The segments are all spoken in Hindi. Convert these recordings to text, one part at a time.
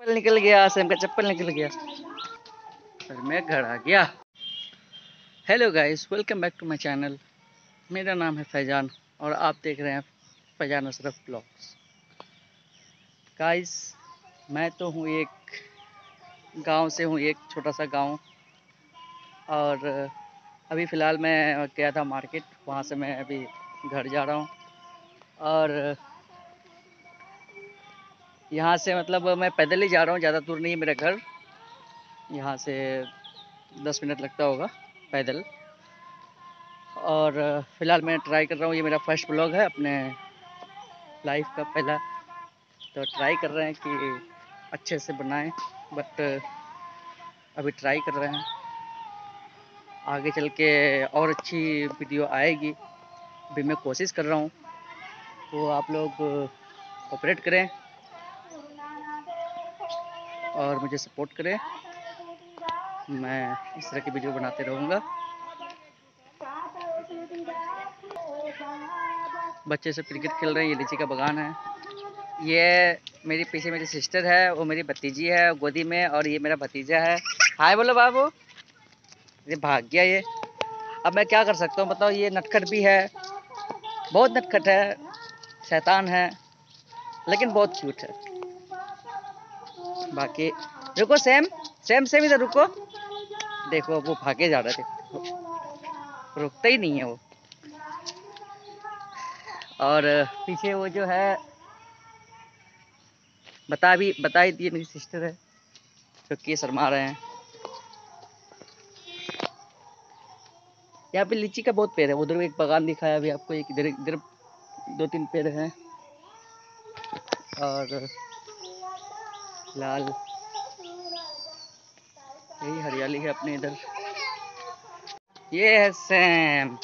चप्पल निकल गया सेम का चप्पल निकल गया। और मैं घर आ गया। Hello guys welcome back to my channel मेरा नाम है फैजान और आप देख रहे हैं फैजान अशरफ ब्लॉग्स गाइस मैं तो हूँ एक गाँव से हूँ, एक छोटा सा गाँव। और अभी फ़िलहाल मैं गया था मार्केट वहाँ से मैं अभी घर जा रहा हूँ। और यहाँ से मतलब मैं पैदल ही जा रहा हूँ, ज़्यादा दूर नहीं है मेरा घर। यहाँ से दस मिनट लगता होगा पैदल। और फ़िलहाल मैं ट्राई कर रहा हूँ, ये मेरा फ़र्स्ट ब्लॉग है अपने लाइफ का पहला। तो ट्राई कर रहे हैं कि अच्छे से बनाएँ बट अभी ट्राई कर रहे हैं। आगे चल के और अच्छी वीडियो आएगी। अभी मैं कोशिश कर रहा हूँ तो आप लोग ऑपरेट करें। और मुझे सपोर्ट करें। मैं इस तरह की वीडियो बनाते रहूँगा। बच्चे सब क्रिकेट खेल रहे हैं, ये लीची का बगान है। ये मेरी पीछे मेरी सिस्टर है, वो मेरी भतीजी है गोदी में, और ये मेरा भतीजा है। हाय बोलो बाबू। ये भाग गया ये। अब मैं क्या कर सकता हूँ बताओ, ये नटखट भी है। बहुत नटखट है। शैतान है। लेकिन बहुत क्यूट है। बाकी। रुको, सेम। सेम सेम, इधर रुको। देखो, वो भागे जा रहे थे। रुकता ही नहीं है वो। और पीछे वो जो है, बता भी, बता ही दिए मेरी सिस्टर है, जो कि शर्मा रहे हैं। यहाँ पे लीची का बहुत पेड़ है। उधर एक बागान दिखाया अभी आपको। एक इधर इधर दो तीन पेड़ हैं। और लाल। यही हरियाली है अपने इधर। ये है सेम।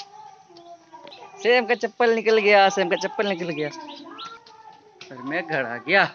सेम का चप्पल निकल गया, सेम का चप्पल निकल गया। और मैं घर आ गया।